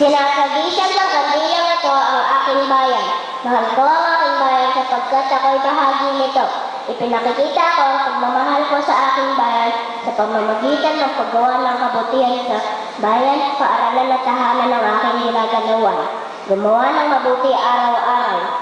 Sinasagisag ng kandilang ito ang aking bayan. Mahal ko ang aking bayan sapagkat ako'y bahagi nito. Ipinakikita ko ang pagmamahal ko sa aking bayan sa pamamagitan ng paggawa ng kabutihan sa bayan, paaralan at tahanan ng aking ginagalawan. Gumawa ng mabuti araw-araw.